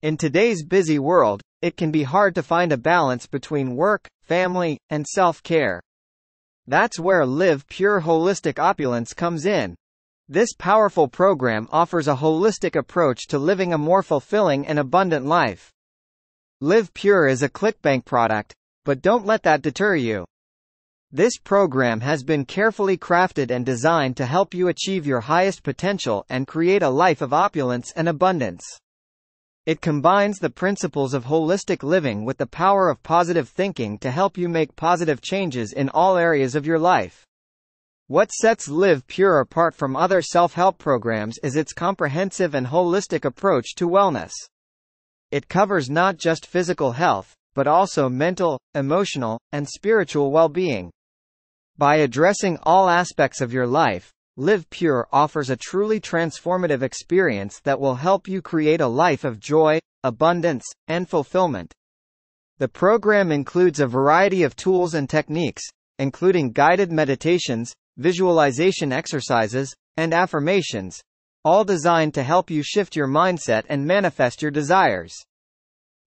In today's busy world, it can be hard to find a balance between work, family, and self-care. That's where Liv Pure Holistic Opulence comes in. This powerful program offers a holistic approach to living a more fulfilling and abundant life. Liv Pure is a ClickBank product, but don't let that deter you. This program has been carefully crafted and designed to help you achieve your highest potential and create a life of opulence and abundance. It combines the principles of holistic living with the power of positive thinking to help you make positive changes in all areas of your life. What sets Liv Pure apart from other self-help programs is its comprehensive and holistic approach to wellness. It covers not just physical health, but also mental, emotional, and spiritual well-being. By addressing all aspects of your life, Liv Pure offers a truly transformative experience that will help you create a life of joy, abundance, and fulfillment. The program includes a variety of tools and techniques, including guided meditations, visualization exercises, and affirmations, all designed to help you shift your mindset and manifest your desires.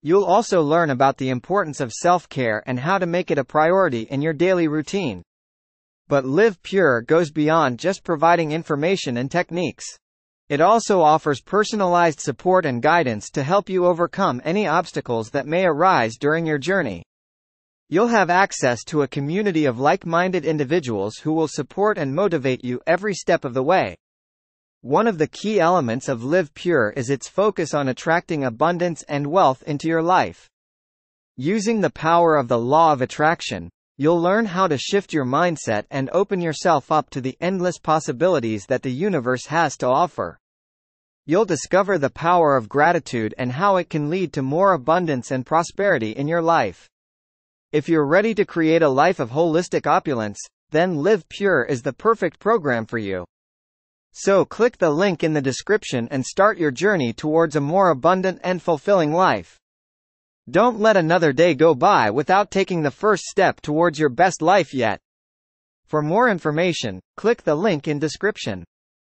You'll also learn about the importance of self-care and how to make it a priority in your daily routine. But Liv Pure goes beyond just providing information and techniques. It also offers personalized support and guidance to help you overcome any obstacles that may arise during your journey. You'll have access to a community of like-minded individuals who will support and motivate you every step of the way. One of the key elements of Liv Pure is its focus on attracting abundance and wealth into your life. Using the power of the law of attraction, You'll learn how to shift your mindset and open yourself up to the endless possibilities that the universe has to offer. You'll discover the power of gratitude and how it can lead to more abundance and prosperity in your life. If you're ready to create a life of holistic opulence, then Liv Pure is the perfect program for you. So click the link in the description and start your journey towards a more abundant and fulfilling life. Don't let another day go by without taking the first step towards your best life yet. For more information, click the link in description.